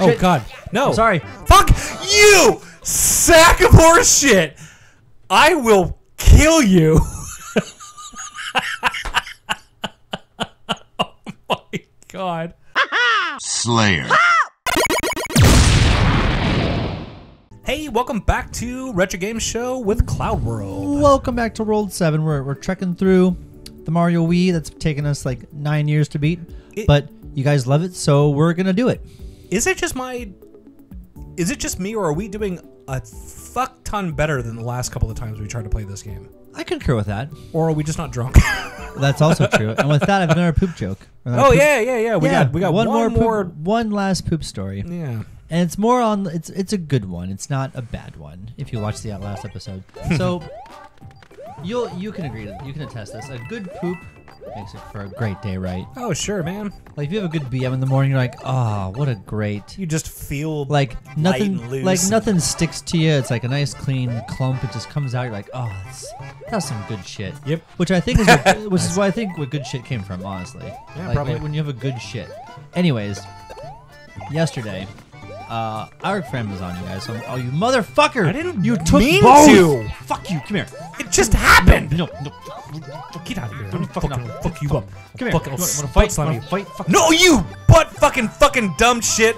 Oh Shit. God, no! I'm sorry. Fuck you, sack of horse shit! I will kill you. oh my God. Slayer. Hey, welcome back to Retro Game Show with Cloud World. Welcome back to World 7. We're, we're trekking through the Mario Wii that's taken us like nine years to beat. It- but you guys love it, so we're going to do it. Is it just my? Is it just me, or are we doing a fuck ton better than the last couple of times we tried to play this game? I concur with that. Or are we just not drunk? That's also true. And with that, I have another poop joke. Oh, another oh poop- yeah, yeah, yeah. We yeah, got we got one, one, more, more. poop, one last poop story. yeah. And it's more on it's it's a good one. It's not a bad one if you watch the last episode. So you'll you can agree to you can attest this. A good poop makes it for a great day, right? Oh sure, man. Like if you have a good BM in the morning, you're like, oh, what a great You just feel like nothing like nothing sticks to you. It's like a nice clean clump. It just comes out. You're like, oh, that's, that's some good shit. Yep. Which I think is what, which is what I think what good shit came from. Honestly, Yeah, like probably. when you have a good shit. Anyways, yesterday. Uh, our friend was on you guys. So, oh, you motherfucker! I didn't You took mean both. to. Fuck you! Come here. It just happened. No, no. Get out of here. Don't I'm fucking fucking up. fuck you up. Come here. Fucking, You wanna- wanna fight? Wanna fight? Fuck No, you butt fucking fucking dumb shit.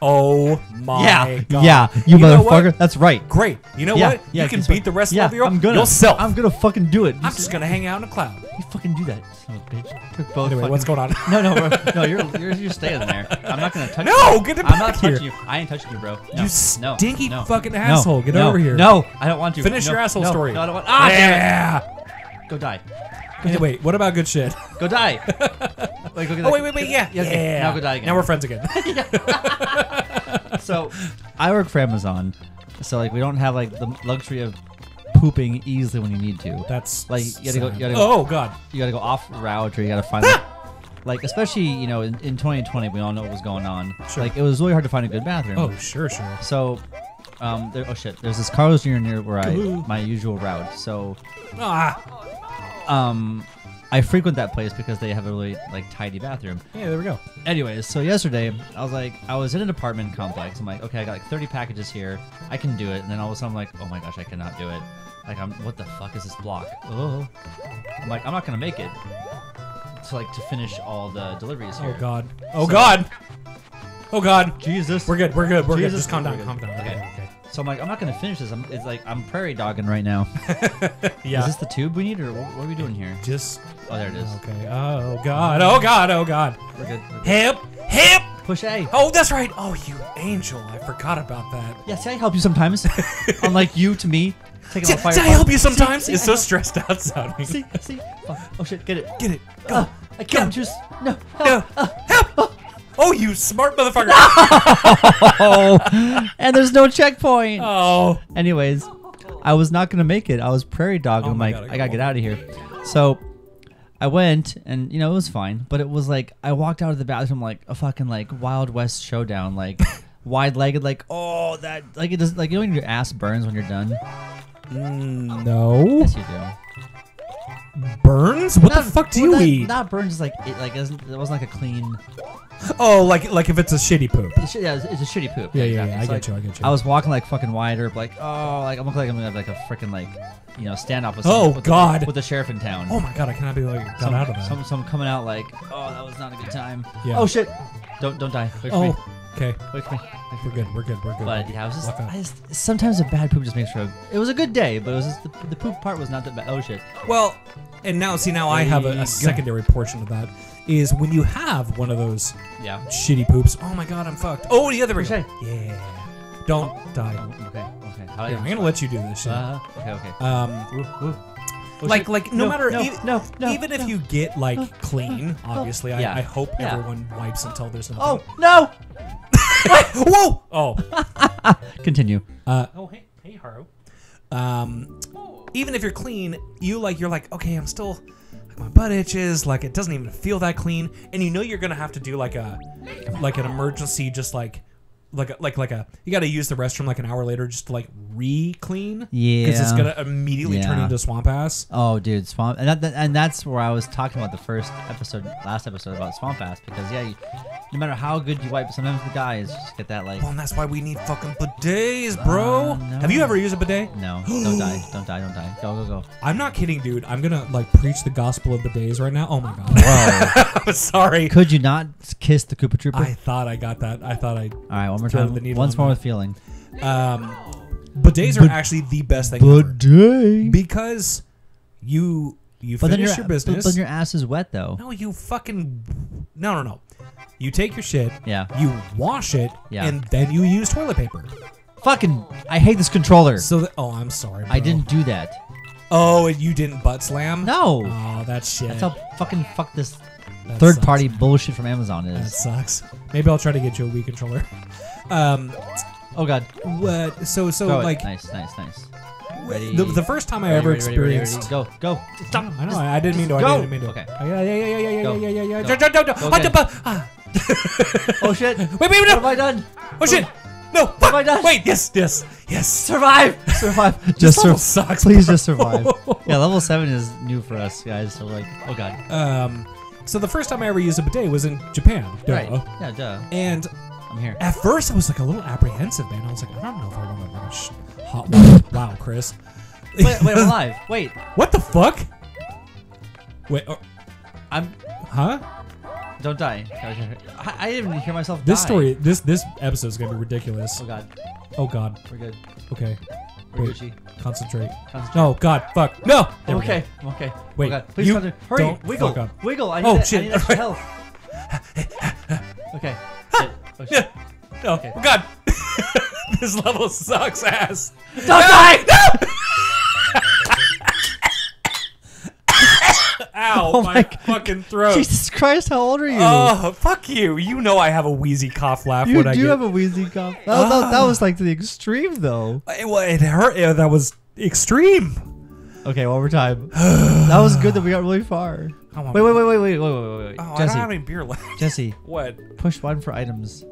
Oh my yeah, god. yeah, you, know what? motherfucker. That's right. Great. You know yeah, what? yeah. you can beat the rest yeah, of your I'm gonna, yourself. I'm gonna fucking do it. You I'm just gonna hang out in a cloud. You fucking do that, son of a bitch. Both Anyway, fucking- what's going on? No, no, bro. no. You're, you're you're staying there. I'm not gonna touch No, you. get it I'm not here. touching you. I ain't touching you, bro. No, You no, stinky no, fucking no, asshole. Get no, over here. No, I don't want to. Finish No, your asshole no, story. No, I don't want. Ah, damn yeah. it. Go die. Hey, wait, what about good shit? Go die. Like, look at Oh that. wait, wait, wait, yeah, Yeah, okay. Now go die again. Now we're friends again. So, I work for Amazon, so like we don't have like the luxury of pooping easily when you need to. That's Like, you gotta go- you gotta go- Oh god. you gotta go off route or you gotta find like, like especially you know in, in 2020 we all know what was going on Sure. like it was really hard to find a good bathroom Oh sure, sure. so um there, oh shit there's this Carl's Jr. near where I Ooh. my usual route so Ah, um I frequent that place because they have a really like tidy bathroom yeah, there we go. anyways so yesterday I was like I was in an apartment complex I'm like okay I got like 30 packages here I can do it and then all of a sudden I'm like oh my gosh I cannot do it like I'm what the fuck is this block oh I'm like I'm not gonna make it to like to finish all the deliveries here. Oh god. Oh So- god. Oh god. Jesus. We're good. We're good. We're good. Jesus. Just calm down. Calm good. down. Okay. So I'm like, I'm not gonna finish this. I'm, it's like I'm prairie dogging right now. Yeah. Is this the tube we need, or what, what are we doing here? Just Oh, there it is. okay. Oh god. Oh god. Oh god. We're good. We're good. Hip. Hip. Push A. Oh, that's right. Oh, you angel. I forgot about that. Yeah, see, I help you sometimes. Unlike you to me, taking Did, out fire. did I help you sometimes? See, it's I so help- stressed out sounding. See, see. Fuck. Oh shit, get it. Get it. Go. Oh, I can't just. No. No. Help. Uh, Oh, you smart motherfucker. Oh, and there's no checkpoint. oh. Anyways, I was not gonna make it. I was prairie dogging. Oh I'm like, God, I I, got gotta get out of here. So I went, and you know it was fine, but it was like I walked out of the bathroom like a fucking like Wild West showdown, like wide legged, like oh that like it does like you know when your ass burns when you're done. Mm, no. Yes, you do. Burns? What Not- the fuck do well, you not, eat? Not burns, is like it like it wasn't like a clean. oh, like like if it's a shitty poop. It's, yeah, it's, it's a shitty poop. Yeah, yeah, exactly. yeah, I get like, you, I get you. I was walking like fucking wider, like oh, like I'm looking like I'm gonna have like a freaking like you know standoff with Oh, with the- God. with the sheriff in town. Oh my god, I cannot believe I got some, out of that. Some, some coming out like, oh, that was not a good time. Yeah. Oh shit! Don't don't die. Wait oh, okay. Wait for me. Wait for We're me. good. We're good. We're good. But yeah, I was just, I just sometimes a bad poop just makes for a, it was a good day, but it was just the, the poop part was not that bad. Oh shit! Well, and now see now I have a, a secondary portion of that is when you have one of those Yeah. shitty poops. Oh my god, I'm fucked. Oh, the other way. Yeah. Don't Oh, die. okay. Okay. How do Yeah, I I'm gonna let you do this shit. Uh, okay. Okay. um, Ooh, ooh. Oh, like shit. like no, matter no, e- no, no, even if no. you get like clean, obviously, Yeah. I, I hope Yeah. everyone wipes until there's nothing. Oh no! whoa! Oh. Continue. Uh, oh, hey, hey, Haru. Um, even if you're clean, you like you're like, okay, I'm still like my butt itches, like it doesn't even feel that clean, and you know you're gonna have to do like a like an emergency, just like like a, like like a you got to use the restroom like an hour later just to like re-clean. Yeah, Because it's gonna immediately turn into swamp ass. Oh, dude, swamp, and that, that- and that's where I was talking about the first episode, last episode about swamp ass. Because yeah, you, no matter how good you wipe, sometimes the guys just get that like. Well, and that's why we need fucking bidets, bro. Uh, no. Have you ever used a bidet? No, don't die, don't die, don't die. Go, go, go. I'm not kidding, dude. I'm gonna like preach the gospel of bidets right now. Oh my god. Whoa. I'm sorry. Could you not kiss the Koopa Troopa? I thought I got that. I thought I. All right, one more time. Once more there. with feeling. Um, bidets are Bid- actually the best thing ever Bidet. because you you But then finish your your but, business. but your ass is wet though. no, you fucking no no no. You take your shit. Yeah. You wash it. Yeah. And then you use toilet paper. Fucking, I hate this controller. So that, oh, I'm sorry. I didn't do that. Oh, and you didn't butt slam? No. Oh, that's shit. That's how fucking fuck this That third sucks. party bullshit from Amazon is. That sucks. Maybe I'll try to get you a Wii controller. Um, Oh god. what? So so Throw it. like nice, nice, nice. Ready. the, the first time I ever ready, ready, ready, ready. experienced. Go, go. Stop. I know. I, I didn't mean to. I didn't mean to. Okay. Oh, yeah, yeah, yeah, yeah, yeah, Go. yeah, yeah, yeah. Go. Don't, don't, Go Ah. Oh shit. Wait, wait, wait, What have. I done? Oh shit. No. have I done? Wait. Yes. Yes. Yes. Survive. Survive. This Just level sur- sucks. Please bro. just survive. yeah, level seven is new for us guys. So like, oh god. Um. So the first time I ever used a bidet was in Japan. Duh. Right. Yeah, duh. And I'm here. at first I was like a little apprehensive, man. I was like, I don't know if I want to sh- hot water. wow, Chris. Wait, wait, I'm alive. Wait, What the fuck? Wait. oh, I'm. huh? Don't die. I, I didn't even hear myself This die. story, this this episode is gonna be ridiculous. Oh god, Oh God. we're good. Okay. We're Wait. Gucci. Concentrate. Concentrate. Oh God. Fuck. No. There we okay, okay. Wait, Oh god, please you concentrate. Hurry, don't wiggle, fuck up. wiggle. I oh, need Oh, that, shit. I need extra health. Okay. Oh God. this level sucks ass. Don't die! Ow. Oh my my fucking throat. Jesus Christ, how old are you? Oh, fuck you. You know I have a wheezy cough laugh you when do I have a wheezy cough. That, that, that ah. was like the extreme, though. it, well, it hurt. Yeah, that was extreme. Okay, one more time. that was good that we got really far. I want- Wait, wait, wait, wait, wait, wait, wait, wait, wait. Oh, I don't have any beer left. Jesse, What? push one for items.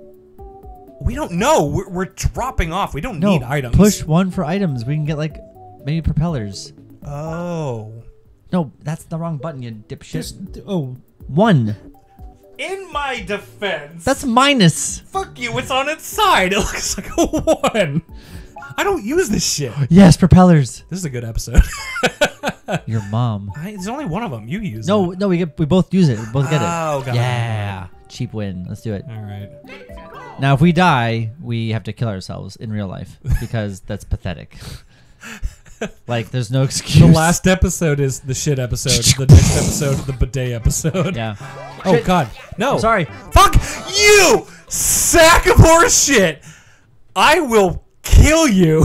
We don't know. We're, we're dropping off. We don't No, need items. push one for items. We can get like maybe propellers. Oh. No, that's the wrong button, you dipshit. Just oh. one. In my defense, That's minus. fuck you. It's on its side. It looks like a one. I don't use this shit. Yes, propellers. This is a good episode. Your mom. I, there's only one of them. You use. No, no, we get we both use it. We both get it. Oh, got it. yeah. Cheap win. Let's do it. All right. Now, if we die, we have to kill ourselves in real life because that's pathetic. like, there's no excuse. The last episode is the shit episode. The next episode, the bidet episode. Yeah. Oh Shit. God, no. I'm sorry. Fuck you, sack of horse shit. I will kill you.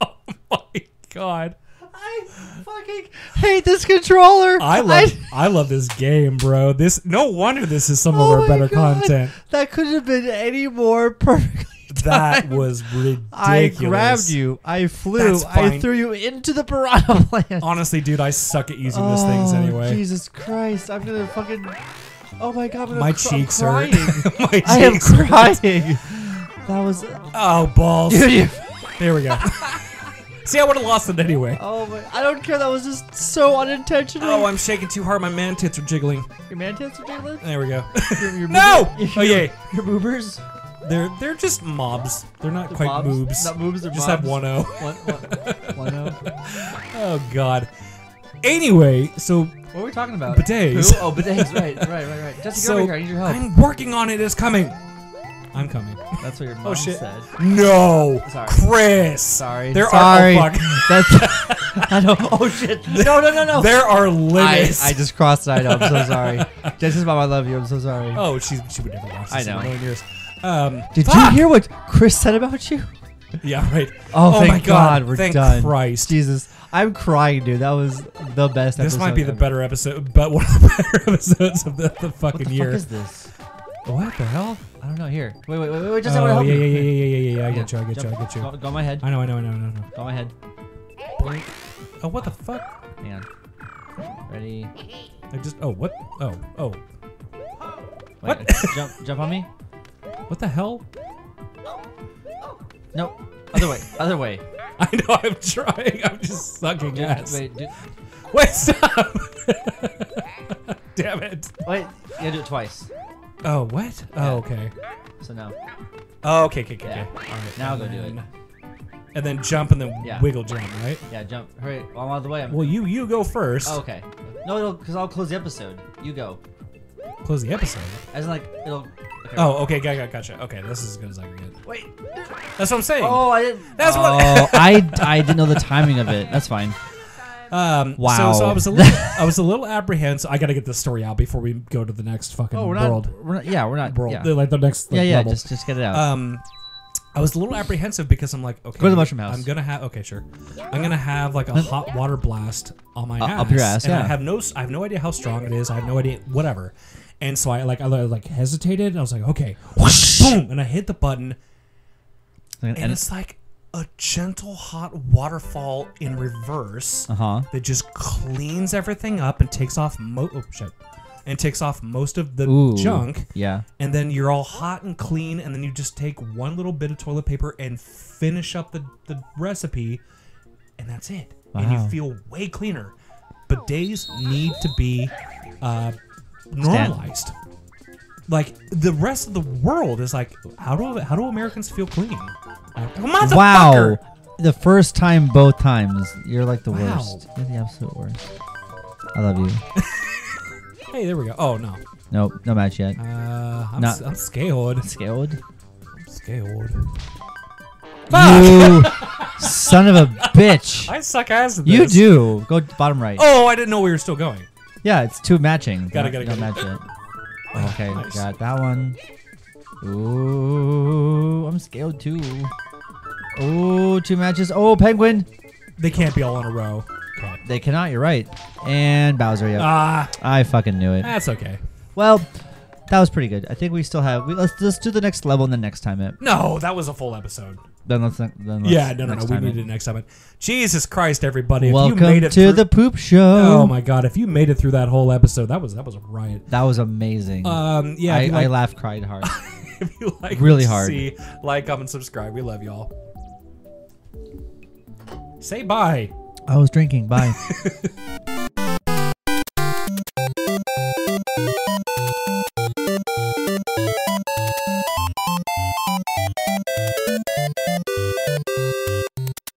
oh my God. I fucking hate this controller. I love I, love this game, bro. This no wonder this is some of Oh our better God. content. That couldn't have been any more perfectly. That was ridiculous. I grabbed you. I flew. I threw you into the piranha plant. Honestly, dude, I suck at using these things Oh, anyway. Jesus Christ! I'm gonna fucking. Oh my God! My cheeks crying. my I am crying. That was. Oh balls. Dude, you- There we go. See, I would have lost it anyway. Oh my! I don't care. That was just so unintentional. Oh, I'm shaking too hard. My man tits are jiggling. your man tits are jiggling. There we go. Your, your no. Oh yeah. Your boobers. They're they're just mobs. They're not quite Mobs? moobs. Not moobs, they're just have mobs. one O. One, one, one oh. Oh god. Anyway, so What are we talking about? Bidets. Who? Oh, bidets. Right, right, right, right. Jesse, so here. I need your help. I'm working on it. It's coming. I'm coming. That's what your mom Oh shit. said. No. Sorry. Chris. Sorry. There Sorry. are. Oh, fuck. That's. I know. Oh shit. No, no, no, no. There are I, limits. I just crossed it. I know. I'm so sorry. Jesse's mom, I love you. I'm so sorry. Oh, she's she would never watch this I in a know. million years. Um, Did you hear what Chris said about you? Yeah, right. Oh, thank my God, we're thank done. Christ. Jesus, I'm crying, dude. That was the best. This might episode be the better episode, but one of the better episodes of the, the What fucking the year. fuck is this? What the hell? I don't know. Here, wait, wait, wait, wait. Just I want to Oh help yeah, you. yeah, yeah, yeah, yeah, yeah, yeah. I Yeah, get you. I get you. I get you. Go, go my head. I know. I know. I know. I know. Go my head. Oh, what the fuck? Hang on. Ready? I just. Oh, what? Oh, oh. Wait, What? jump, jump on me. What the hell? No, other way. Other way. I know I'm trying. I'm just sucking ass. Wait, do, Wait, stop! Damn it. wait. You gotta do it twice. Oh, what? Oh, okay. So now, Oh, okay, okay, okay. Yeah. okay. All right. Now and go do it. And then jump and then Yeah. wiggle jump, right? yeah, jump. Hurry. I'm out of the way. I'm, Well, you you go first. oh, okay. No, it'll because I'll close the episode. You go. Close the episode. As in like it'll. Okay. Oh, okay, got, got, gotcha. Okay, this is as good as I can get. wait. That's what I'm saying. Oh, I didn't. That's what- Oh, I I didn't know the timing of it. That's fine. Um, Wow. So, so I was a little, I was a little apprehensive. I got to get this story out before we go to the next fucking Oh, we're not. world. We're not. Yeah, we're not. World, Yeah. like the next like, yeah, yeah. level. Just just get it out. Um, I was a little apprehensive because I'm like, okay, Go to the mushroom house. I'm gonna have okay, sure. I'm gonna have like a hot water blast on my Uh, ass, up your ass, and I have no, I have no idea how strong it is. I have no idea, whatever. And so I like, I like hesitated. And I was like, okay, whoosh, boom, and I hit the button, and and it's like a gentle hot waterfall in reverse uh huh. that just cleans everything up and takes off mo oh shit, and takes off most of the Ooh. junk Yeah. and then you're all hot and clean, and then you just take one little bit of toilet paper and finish up the, the recipe, and that's it. And you feel way cleaner. Bidets need to be uh, normalized. Like the rest of the world is like, how do how do Americans feel clean? Motherfucker! Wow. The first time, both times, you're like the Wow. worst. You're the absolute worst. I love you. Hey, there we go. Oh no, Nope, no match yet. uh, I'm, Not- s- I'm scared. Scaled. I'm scared. You son of a bitch. I suck ass at You do. Go bottom right. Oh, I didn't know we were still going. Yeah, it's two matching. Gotta, Not- gotta, gotta. match it. Okay, Nice. got that one. Ooh, I'm scaled too. Ooh, two matches. Oh, penguin. They can't be all in a row. Okay. They cannot. You're right. And Bowser. Yep. Ah, I fucking knew it. that's okay. Well, that was pretty good. I think we still have. We, let's let's do the next level and the next time it. No, that was a full episode. Then let's. Then let's yeah, no, no, no. We need it. next time. Jesus Christ, everybody! If you Welcome made it to through, the poop show. Oh my God! If you made it through that whole episode, that was that was a riot. That was amazing. Um, yeah. I, you I laughed, cried hard. if you like really hard. See, like, comment, subscribe. We love y'all. Say bye. I was drinking. Bye.